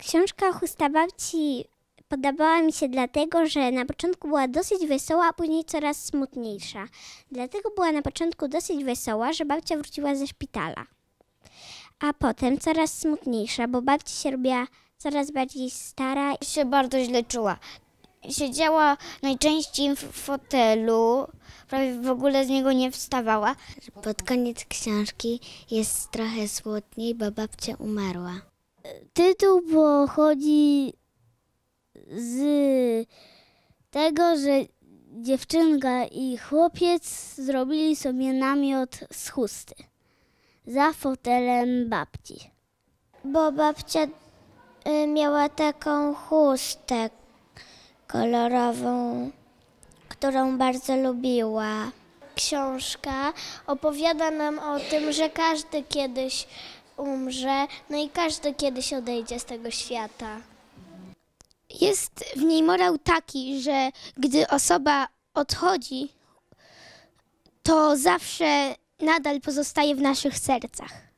Książka Chusta Babci podobała mi się dlatego, że na początku była dosyć wesoła, a później coraz smutniejsza. Dlatego była na początku dosyć wesoła, że babcia wróciła ze szpitala. A potem coraz smutniejsza, bo babcia się robiła coraz bardziej stara. się bardzo źle czuła. Siedziała najczęściej w fotelu, prawie w ogóle z niego nie wstawała. Pod koniec książki jest trochę smutniej, bo babcia umarła. Tytuł pochodzi z tego, że dziewczynka i chłopiec zrobili sobie namiot z chusty za fotelem babci. Bo babcia y, miała taką chustę kolorową, którą bardzo lubiła. Książka opowiada nam o tym, że każdy kiedyś umrze, no i każdy kiedyś odejdzie z tego świata. Jest w niej morał taki, że gdy osoba odchodzi, to zawsze nadal pozostaje w naszych sercach.